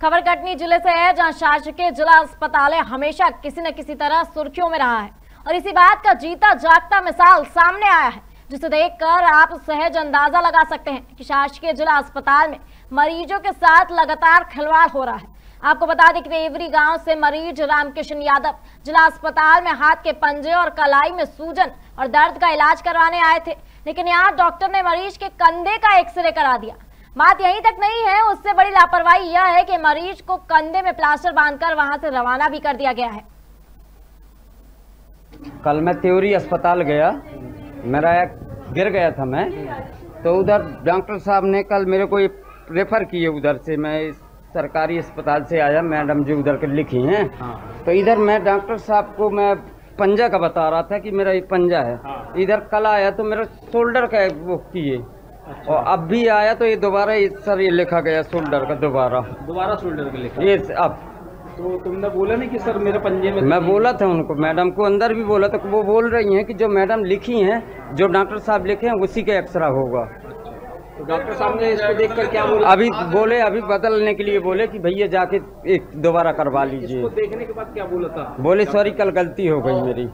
खबर कटनी ज़िले से है, जहाँ शासकीय जिला अस्पताल हमेशा किसी न किसी तरह सुर्खियों में रहा है। और इसी बात का जीता जागता मिसाल सामने आया है, जिसे देखकर आप सहज अंदाज़ा लगा सकते हैं कि शासकीय जिला अस्पताल में मरीजों के साथ लगातार खिलवाड़ हो रहा है। आपको बता दें कि देवरी गाँव से मरीज़ रामकिशन यादव जिला अस्पताल में हाथ के पंजे और कलाई में सूजन और दर्द का इलाज करवाने आए थे, लेकिन यहाँ डॉक्टर ने मरीज़ के कंधे का एक्सरे करा दिया। बात यहीं तक नहीं है उससे बड़ी लापरवाही यह है कि मरीज़ को कंधे में प्लास्टर बांधकर वहाँ से रवाना भी कर दिया गया है कल मैं त्योरी अस्पताल गया मेरा एक गिर गया था मैं तो उधर डॉक्टर साहब ने कल मेरे को रेफर किए उधर से मैं सरकारी अस्पताल से आया मैडम जी उधर के लिखी हैं हाँ। तो इधर मैं डॉक्टर साहब को मैं पंजा का बता रहा था कि मेरा ये पंजा है हाँ। इधर कल आया तो मेरा शोल्डर का वो किए अच्छा। और अब भी आया तो ये दोबारा सर ये लिखा गया शोल्डर का दोबारा। दोबारा शोल्डर का लिखा। ये अब। तो तुमने बोला नहीं कि सर मेरे पंजे में मैं बोला था उनको मैडम को अंदर भी बोला तो वो बोल रही हैं कि जो मैडम लिखी हैं जो डॉक्टर साहब लिखे हैं उसी का एक्सरा होगा। तो डॉक्टर साहब ने इसको देखकर क्या बोला? अभी बोले अभी बदलने के लिए बोले कि भैया जाके एक दोबारा करवा लीजिए। देखने के बाद क्या बोला था? बोले सॉरी कल गलती हो गई मेरी।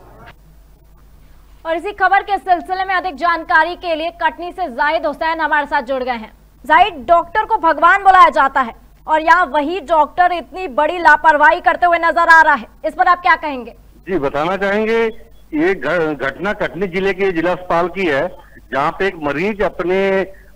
और इसी खबर के सिलसिले में अधिक जानकारी के लिए कटनी से जाहिद हुसैन हमारे साथ जुड़ गए हैं। जाहिद डॉक्टर को भगवान बुलाया जाता है और यहाँ वही डॉक्टर इतनी बड़ी लापरवाही करते हुए नज़र आ रहा है। इस पर आप क्या कहेंगे? जी, बताना चाहेंगे, ये घटना कटनी ज़िले के जिला अस्पताल की है, जहाँ पे एक मरीज़ अपने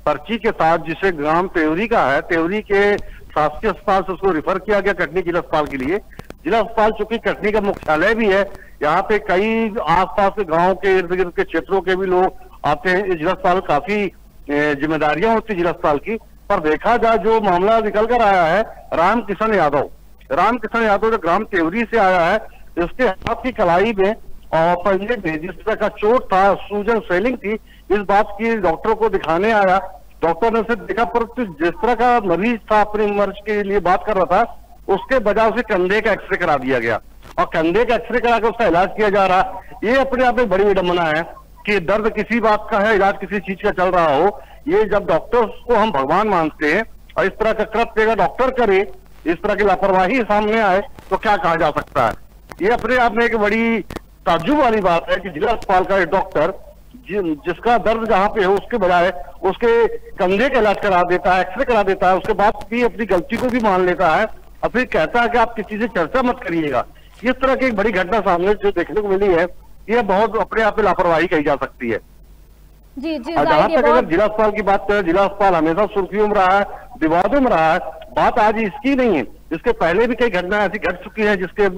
पर्ची के साथ, जिसे ग्राम तेवरी का है, तेवरी के शासकीय अस्पताल से उसको रिफर किया गया कटनी जिला अस्पताल के लिए। जिला अस्पताल चूँकि कटनी का मुख्यालय भी है, यहाँ पे कई आसपास के गाँव के इर्द गिर्द के क्षेत्रों के भी लोग आते हैं। जिला अस्पताल काफ़ी जिम्मेदारियाँ होती जिला अस्पताल की। पर देखा जाए, जो मामला निकल कर आया है, राम किशन यादव। राम किशन यादव जो ग्राम तेवरी से आया है, उसके हाथ की कलाई में और पंजे में जिस तरह का चोट था, सूजन स्वेलिंग थी। इस बात की डॉक्टर को दिखाने आया। डॉक्टर ने उसे देखा, पर जिस तरह का मरीज़ था, अपने मर्ज के लिए बात कर रहा था उसके बजाय उसे कंधे का एक्सरे करा दिया गया। और कंधे का एक्सरे करा उसका इलाज किया जा रहा। ये अपने आप में बड़ी विडंबना है कि दर्द किसी बात का है, इलाज किसी चीज़ का चल रहा हो। ये जब डॉक्टर्स को हम भगवान मानते हैं और इस तरह का कृत्य अगर डॉक्टर करे, इस तरह की लापरवाही सामने आए तो क्या कहा जा सकता है? ये अपने आप में एक बड़ी ताजुब वाली बात है कि जिला अस्पताल का एक डॉक्टर जिसका दर्द जहाँ पे हो, उसके बजाय उसके कंधे का इलाज करा देता है एक्सरे करा देता है। उसके बाद भी अपनी गलती को भी मान लेता है। और फिर कहता है कि आप किसी से चर्चा मत करिएगा। इस तरह की एक बड़ी घटना सामने जो देखने को मिली है। ये बहुत अपने आप में लापरवाही कही जा सकती है। जी जी जहाँ तक अगर जिला अस्पताल की बात करें जिला अस्पताल हमेशा सुर्खियों में रहा है विवादों में रहा है। बात आज इसकी नहीं है। इसके पहले भी कई घटना ऐसी घट चुकी है जिसके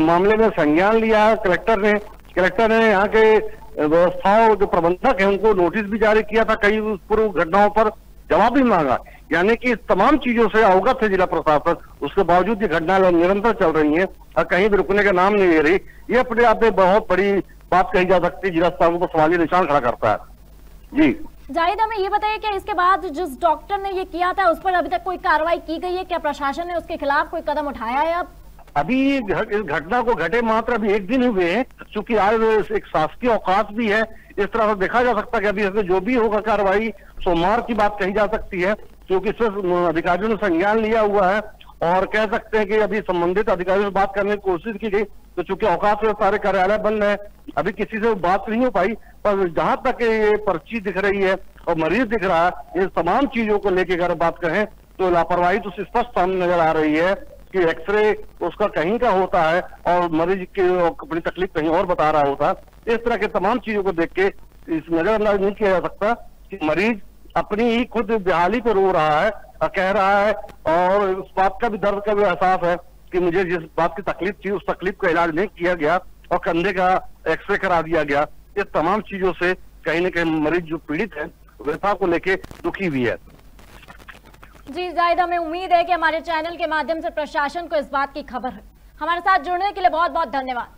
मामले में संज्ञान लिया है कलेक्टर ने। कलेक्टर ने यहाँ के व्यवस्थाओं जो प्रबंधक है उनको नोटिस भी जारी किया था कई पूर्व घटनाओं पर। जवाब भी मांगा। यानी कि तमाम चीज़ों से अवगत है जिला प्रशासन उसके बावजूद ये घटनाएँ निरंतर चल रही है और कहीं भी रुकने का नाम नहीं ले रही। ये अपने आप में बहुत बड़ी बात कही जा सकती है जिला अस्पतालों को सवाली निशान खड़ा करता है। जी। जाहिद हमें ये बताइए कि इसके बाद जिस डॉक्टर ने ये किया था उस पर अभी तक कोई कार्रवाई की गई है? क्या प्रशासन ने उसके खिलाफ कोई कदम उठाया है अब? अभी इस घटना को घटे मात्र अभी एक दिन हुए हैं चूँकि आज एक शासकीय औकात भी है। इस तरह से देखा जा सकता है कि अभी जो भी होगा कार्रवाई सोमवार की बात कही जा सकती है। क्योंकि इसमें अधिकारियों ने संज्ञान लिया हुआ है और कह सकते हैं कि अभी संबंधित अधिकारियों से बात करने की कोशिश की गई तो चूँकि अवकाश में सारे कार्यालय बंद है, अभी किसी से बात नहीं हो पाई, पर जहाँ तक ये पर्ची दिख रही है और मरीज़ दिख रहा है, ये तमाम चीज़ों को लेकर अगर बात करें तो लापरवाही तो स्पष्ट सामने नज़र आ रही है कि एक्सरे उसका कहीं का होता है और मरीज़ की अपनी तकलीफ़ कहीं और बता रहा होता। है इस तरह के तमाम चीज़ों को देख के इस नजरअंदाज नहीं किया जा सकता कि मरीज़ अपनी ही खुद बेहाली पे रो रहा है कह रहा है, और उस बात का भी दर्द का भी एहसास है कि मुझे जिस बात की तकलीफ़ थी, उस तकलीफ़ का इलाज नहीं किया गया, और कंधे का एक्सरे करा दिया गया। ये तमाम चीज़ों से कहीं ना कहीं मरीज़ जो पीड़ित है व्यथा को लेके दुखी भी है। जी जायद हमें उम्मीद है कि हमारे चैनल के माध्यम से प्रशासन को इस बात की खबर है। हमारे साथ जुड़ने के लिए बहुत बहुत धन्यवाद।